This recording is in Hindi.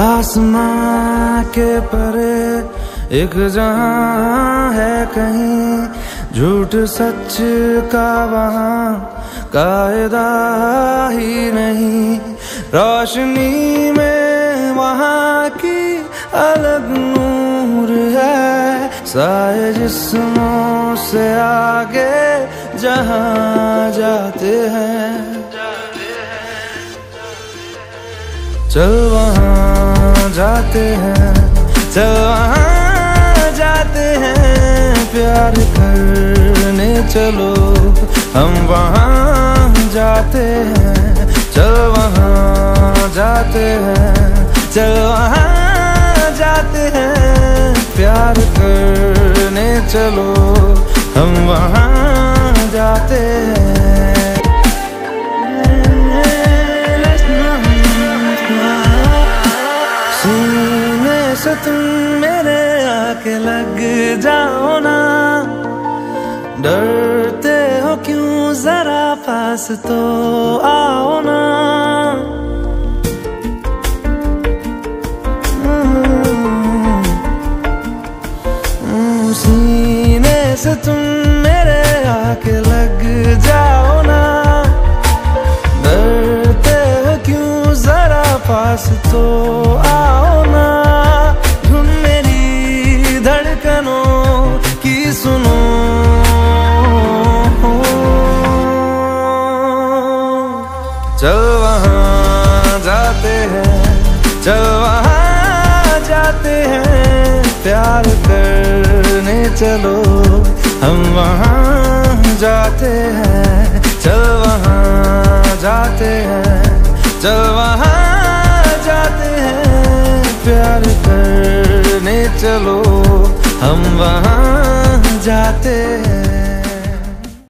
आसमां के परे एक जहाँ है कहीं झूठ सच का वहाँ कायदा ही नहीं। रोशनी में वहाँ की अलग नूर है साए जिस्मों से आगे जहाँ जाते हैं। चल वहाँ जाते हैं चल वहाँ जाते हैं, प्यार करने चलो। हम वहाँ जाते हैं चल वहाँ जाते हैं चल वहाँ जाते हैं, प्यार करने चलो। हम वहाँ जाते हैं। से तुम मेरे आके लग जाओ ना। डरते हो क्यों? जरा पास तो आओ ना। सीने से तुम मेरे आके लग जाओ ना। डरते हो क्यों? जरा पास तो आओ ना। जाते हैं। चल वहाँ जाते हैं, प्यार करने चलो। हम वहाँ जाते हैं चल वहाँ जाते हैं। चल वहाँ जाते हैं, प्यार करने चलो। हम वहाँ जाते हैं।